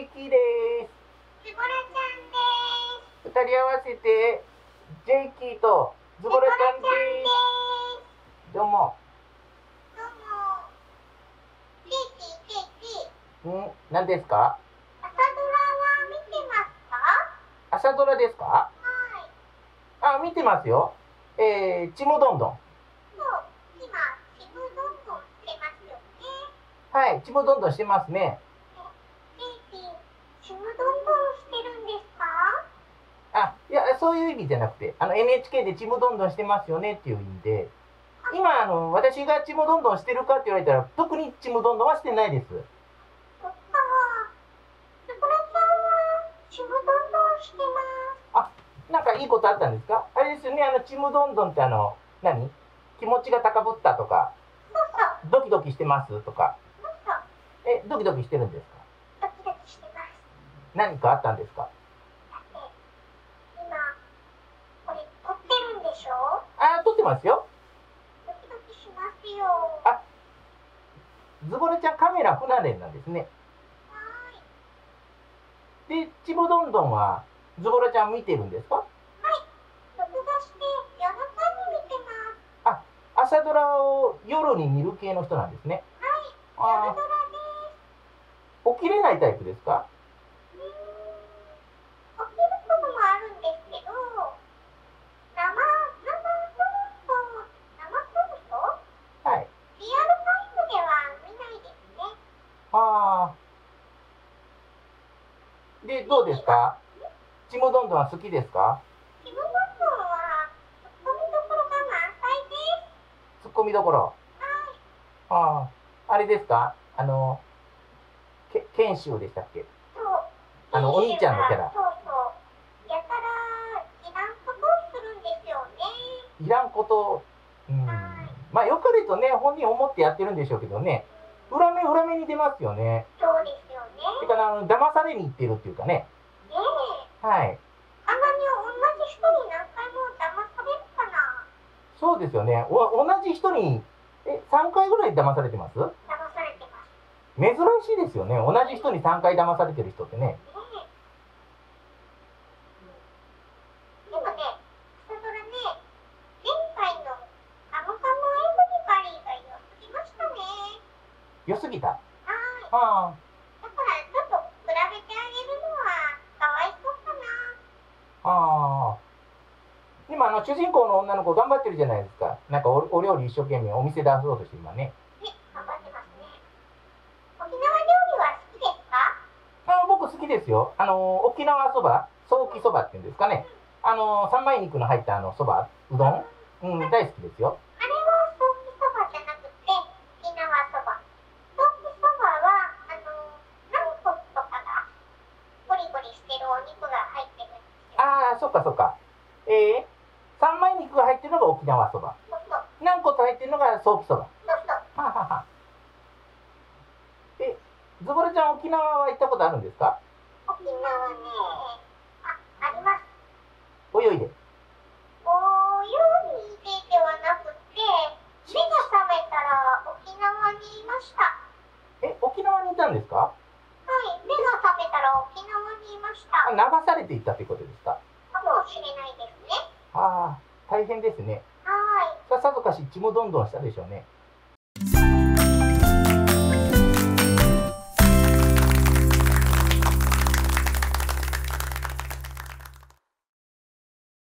イキーです。ズボラちゃんです。二人合わせて、ジェイキーとズボラちゃんで。ですどうも。す。どうも。ケーキケーキ。ん？何ですか？朝ドラは見てますか？朝ドラですか？はい。あ、見てますよ。えー、ちむどんどん。そう。今ちむどんどんしてますよね。はい、ちむどんどんしてますね。ケーキちむどんどんしてるんですか？あ、いや、そういう意味じゃなくて、あの、NHK でちむどんどんしてますよねっていう意味で、今、あの、私がちむどんどんしてるかって言われたら、特にちむどんどんはしてないです。そっか。ズボラちゃんはちむどんどんしてます。なんかいいことあったんですか？あれですよね、あの、ちむどんどんってあの、何？気持ちが高ぶったとか。ドキドキしてますとか。え、ドキドキしてるんですか？ドキドキしてます。何かあったんですかだって今これ撮ってるんでしょ？あ、撮ってますよ。ドキドキしますよ。あズボラちゃんカメラ不慣れなんですね。はーい。で、ちむどんどんは、ズボラちゃん見てるんですか？録画して夜中に見てます。朝ドラを夜に見る系の人なんですね。夜ドラあです。ー起きれないタイプですかうーん。起きることもあるんですけど、生生放送生放送はい。リアルタイムでは見ないですね。あーで、どうですか？ちむどんどんは好きですか？自分の方はツッコミどころが満載です。ツッコミどころ？はい。ああ、あれですか？あの、け賢秀でしたっけ？そう。あのお兄ちゃんのキャラそうそう。やたらいらんことをするんですよね。いらんこと、うん。まあ、よく言うとね、本人思ってやってるんでしょうけどね、裏目裏目に出ますよね。そうです。てか、あの、騙されに行ってるっていうかね。ねえ。はい。あんなに同じ人に何回も騙されるかな？そうですよね。お同じ人に、え、3回ぐらい騙されてます？騙されてます。珍しいですよね。同じ人に3回騙されてる人ってね。ねえ。でもね、朝ドラね、前回のカムカムエブリバリーが良すぎましたね。良すぎた？はい。あだからちょっと比べてあげるのはかわいそうかな。あ、ああ。今、あの、主人公の女の子頑張ってるじゃないですか。なんかお、お料理一生懸命お店出そうとして今ね。ね、頑張ってますね。沖縄料理は好きですか？あ僕好きですよ。あの、沖縄そば、ソーキそばっていうんですかね。あの、三枚肉の入ったあのそば、うどん？うん、大好きですよ。あれはソーキそばじゃなくて沖縄そば。ソーキそばは、あの、軟骨とかがゴリゴリしてるお肉が入ってるんですよ。ああ、そっかそっか。えー、三枚肉が入ってるのが沖縄そば。そうそう。何個入ってるのがソーキそば。え、ズボラちゃん沖縄は行ったことあるんですか？沖縄ね、あ、あります。泳いで。おようにでではなくて、目が覚めたら沖縄にいました。え、沖縄にいたんですか？はい、目が覚めたら沖縄にいました。あ流されていったってことですか？かもしれないですね。ああ、大変ですね。はい。ささぞかし、血もどんどんしたでしょうね。